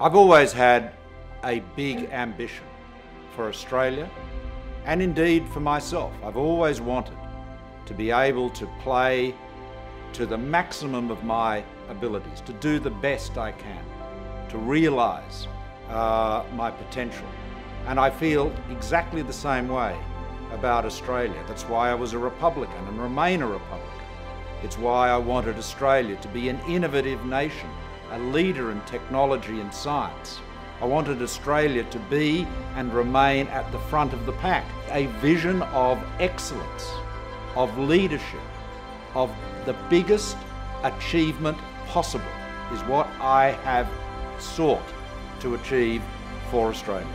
I've always had a big ambition for Australia and indeed for myself. I've always wanted to be able to play to the maximum of my abilities, to do the best I can, to realise uh, my potential. And I feel exactly the same way about Australia. That's why I was a Republican and remain a Republican. It's why I wanted Australia to be an innovative nation, a leader in technology and science. I wanted Australia to be and remain at the front of the pack, a vision of excellence, of leadership, of the biggest achievement possible is what I have sought to achieve for Australia.